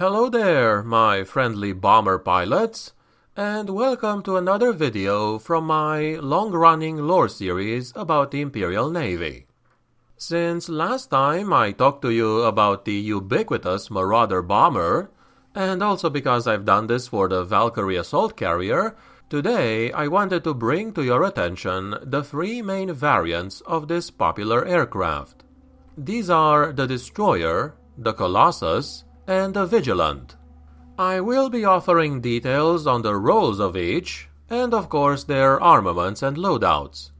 Hello there, my friendly bomber pilots, and welcome to another video from my long-running lore series about the Imperial Navy. Since last time I talked to you about the ubiquitous Marauder bomber, and also because I've done this for the Valkyrie assault carrier, today I wanted to bring to your attention the three main variants of this popular aircraft. These are the Destroyer, the Colossus, and the Vigilant. I will be offering details on the roles of each, and of course their armaments and loadouts.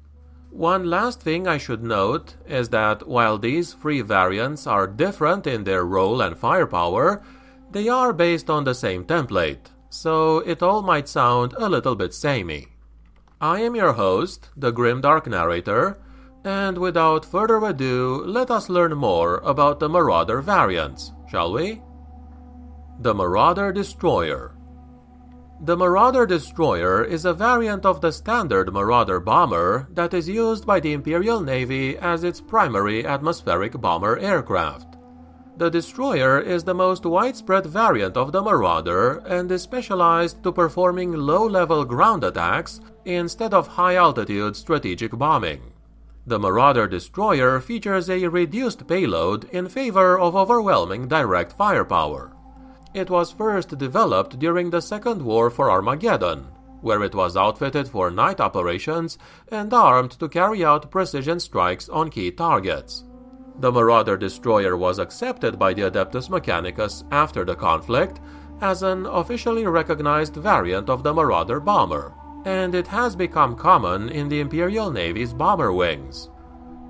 One last thing I should note is that while these three variants are different in their role and firepower, they are based on the same template, so it all might sound a little bit samey. I am your host, the Grimdark Narrator, and without further ado, let us learn more about the Marauder variants, shall we? The Marauder Destroyer The Marauder Destroyer is a variant of the standard Marauder bomber that is used by the Imperial Navy as its primary atmospheric bomber aircraft. The Destroyer is the most widespread variant of the Marauder and is specialized to performing low-level ground attacks instead of high-altitude strategic bombing. The Marauder Destroyer features a reduced payload in favor of overwhelming direct firepower. It was first developed during the Second War for Armageddon, where it was outfitted for night operations and armed to carry out precision strikes on key targets. The Marauder destroyer was accepted by the Adeptus Mechanicus after the conflict as an officially recognized variant of the Marauder bomber, and it has become common in the Imperial Navy's bomber wings.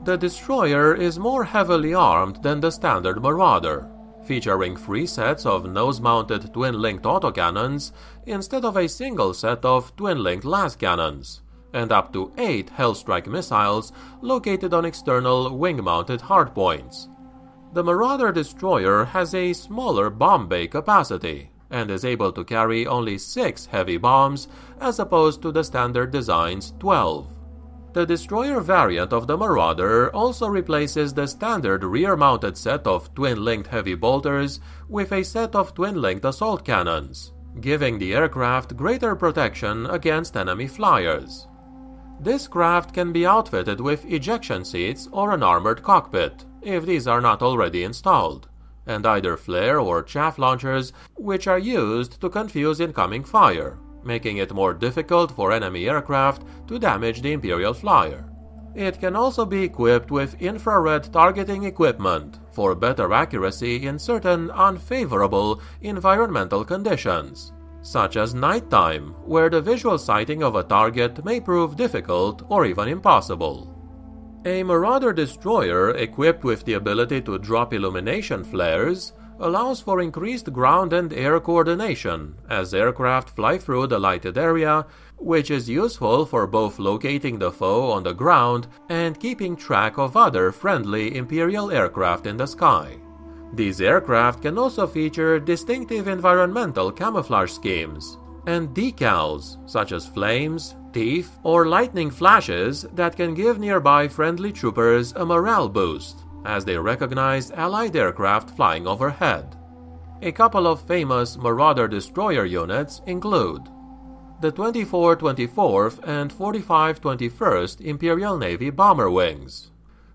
The destroyer is more heavily armed than the standard Marauder, featuring three sets of nose-mounted twin-linked autocannons instead of a single set of twin-linked lascannons, and up to eight Hellstrike missiles located on external wing-mounted hardpoints. The Marauder destroyer has a smaller bomb bay capacity and is able to carry only six heavy bombs as opposed to the standard design's 12. The destroyer variant of the Marauder also replaces the standard rear-mounted set of twin-linked heavy bolters with a set of twin-linked assault cannons, giving the aircraft greater protection against enemy flyers. This craft can be outfitted with ejection seats or an armored cockpit, if these are not already installed, and either flare or chaff launchers, which are used to confuse incoming fire, making it more difficult for enemy aircraft to damage the Imperial flyer. It can also be equipped with infrared targeting equipment for better accuracy in certain unfavorable environmental conditions, such as nighttime, where the visual sighting of a target may prove difficult or even impossible. A Marauder destroyer equipped with the ability to drop illumination flares allows for increased ground and air coordination as aircraft fly through the lighted area, which is useful for both locating the foe on the ground and keeping track of other friendly Imperial aircraft in the sky. These aircraft can also feature distinctive environmental camouflage schemes and decals such as flames, teeth, or lightning flashes that can give nearby friendly troopers a morale boost as they recognized Allied aircraft flying overhead. A couple of famous Marauder destroyer units include the 24 24th and 45 21st Imperial Navy bomber wings.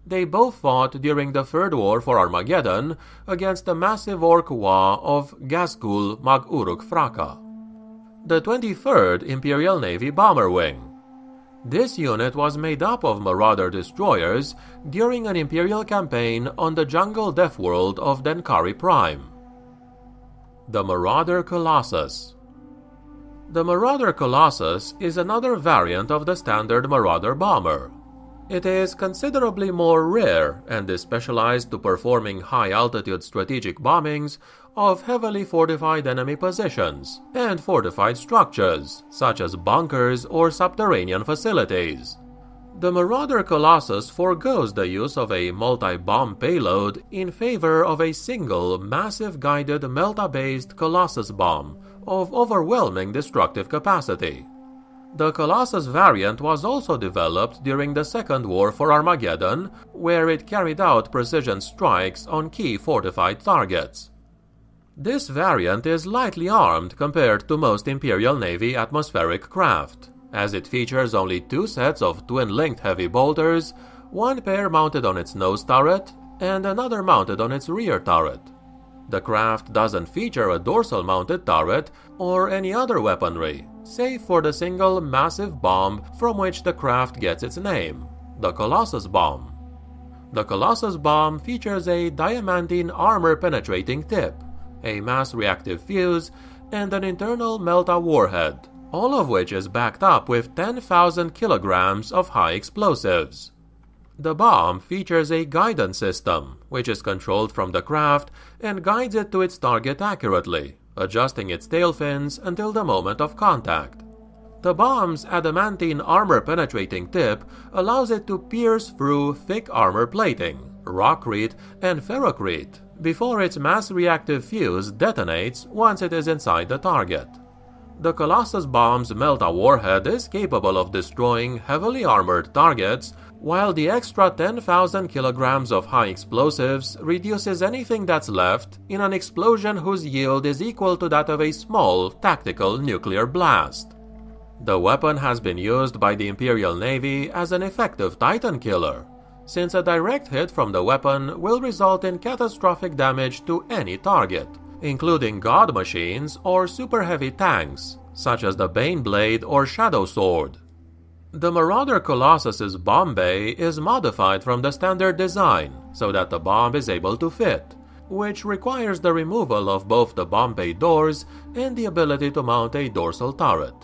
They both fought during the Third War for Armageddon against the massive Waaagh of Ghazghkull Mag Uruk Thraka. The 23rd Imperial Navy bomber wing this unit was made up of Marauder destroyers during an Imperial campaign on the jungle death world of Denkari Prime. The Marauder Colossus The Marauder Colossus is another variant of the standard Marauder bomber. It is considerably more rare and is specialized to performing high altitude strategic bombings of heavily fortified enemy positions and fortified structures, such as bunkers or subterranean facilities. The Marauder Colossus forgoes the use of a multi bomb payload in favor of a single, massive guided Melta based Colossus bomb of overwhelming destructive capacity. The Colossus variant was also developed during the Second War for Armageddon, where it carried out precision strikes on key fortified targets. This variant is lightly armed compared to most Imperial Navy atmospheric craft, as it features only two sets of twin-linked heavy bolters, one pair mounted on its nose turret and another mounted on its rear turret. The craft doesn't feature a dorsal mounted turret or any other weaponry, save for the single massive bomb from which the craft gets its name, the Colossus bomb. The Colossus bomb features a diamantine armor penetrating tip, a mass reactive fuse, and an internal melta warhead, all of which is backed up with 10,000 kilograms of high explosives. The bomb features a guidance system, which is controlled from the craft and guides it to its target accurately, adjusting its tail fins until the moment of contact. The bomb's adamantine armor penetrating tip allows it to pierce through thick armor plating, rockcrete, and ferrocrete before its mass reactive fuse detonates once it is inside the target. The Colossus bomb's Melta warhead is capable of destroying heavily armored targets, while the extra 10,000 kilograms of high explosives reduces anything that's left in an explosion whose yield is equal to that of a small tactical nuclear blast. The weapon has been used by the Imperial Navy as an effective Titan killer, since a direct hit from the weapon will result in catastrophic damage to any target, including god machines or super heavy tanks, such as the Baneblade or Shadow Sword. The Marauder Colossus's bomb bay is modified from the standard design so that the bomb is able to fit, which requires the removal of both the bomb bay doors and the ability to mount a dorsal turret.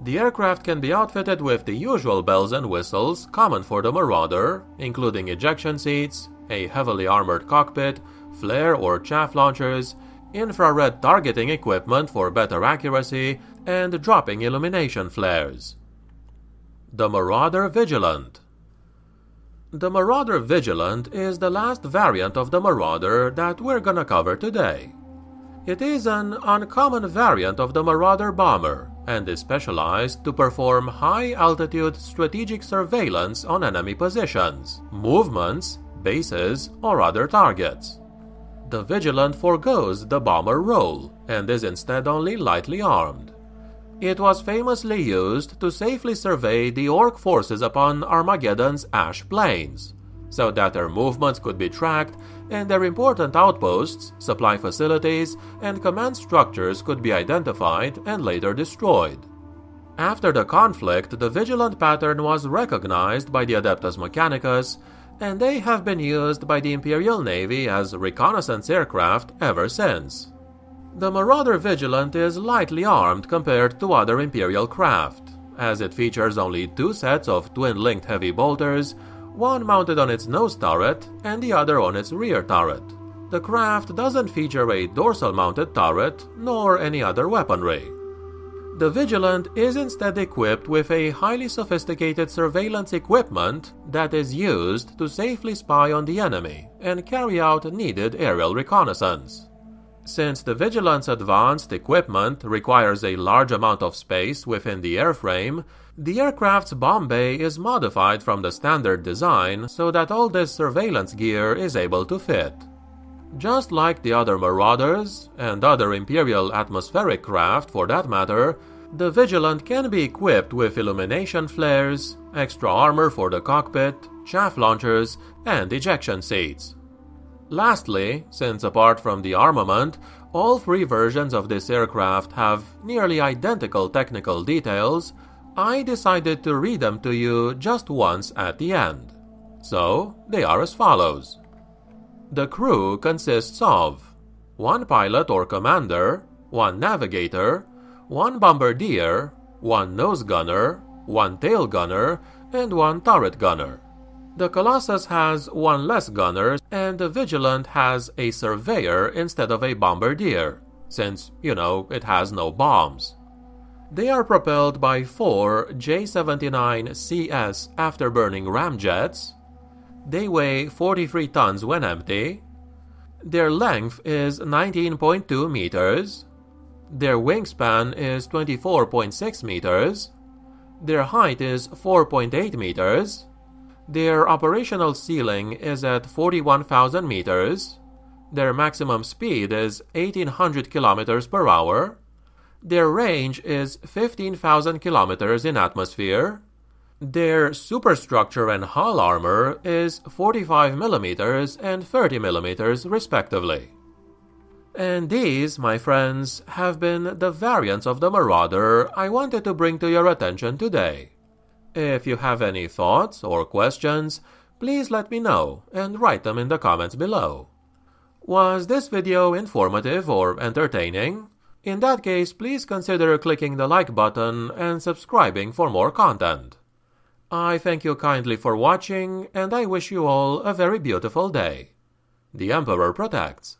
The aircraft can be outfitted with the usual bells and whistles common for the Marauder, including ejection seats, a heavily armored cockpit, flare or chaff launchers, infrared targeting equipment for better accuracy, and dropping illumination flares. The Marauder Vigilant The Marauder Vigilant is the last variant of the Marauder that we're gonna cover today. It is an uncommon variant of the Marauder bomber and is specialized to perform high altitude strategic surveillance on enemy positions, movements, bases, or other targets. The Vigilant forgoes the bomber role and is instead only lightly armed. It was famously used to safely survey the Ork forces upon Armageddon's ash plains, so that their movements could be tracked and their important outposts, supply facilities, and command structures could be identified and later destroyed. After the conflict, the vigilant pattern was recognized by the Adeptus Mechanicus, and they have been used by the Imperial Navy as reconnaissance aircraft ever since. The Marauder Vigilant is lightly armed compared to other Imperial craft, as it features only two sets of twin-linked heavy bolters one mounted on its nose turret and the other on its rear turret. The craft doesn't feature a dorsal mounted turret nor any other weaponry. The Vigilant is instead equipped with a highly sophisticated surveillance equipment that is used to safely spy on the enemy and carry out needed aerial reconnaissance. Since the Vigilant's advanced equipment requires a large amount of space within the airframe, the aircraft's bomb bay is modified from the standard design so that all this surveillance gear is able to fit. Just like the other Marauders, and other Imperial atmospheric craft for that matter, the Vigilant can be equipped with illumination flares, extra armor for the cockpit, chaff launchers, and ejection seats. Lastly, since apart from the armament, all three versions of this aircraft have nearly identical technical details, I decided to read them to you just once at the end. So, they are as follows. The crew consists of one pilot or commander, one navigator, one bombardier, one nose gunner, one tail gunner, and one turret gunner. The Colossus has one less gunner, and the Vigilant has a surveyor instead of a bombardier, since, you know, it has no bombs. They are propelled by four J 79 CS afterburning ramjets. They weigh 43 tons when empty. Their length is 19.2 meters. Their wingspan is 24.6 meters. Their height is 4.8 meters. Their operational ceiling is at 41,000 meters. Their maximum speed is 1800 km per hour. Their range is 15,000 km in atmosphere. Their superstructure and hull armor is 45 mm and 30 mm respectively. And these, my friends, have been the variants of the Marauder I wanted to bring to your attention today. If you have any thoughts or questions, please let me know and write them in the comments below. Was this video informative or entertaining? In that case, please consider clicking the like button and subscribing for more content. I thank you kindly for watching, and I wish you all a very beautiful day. The Emperor protects.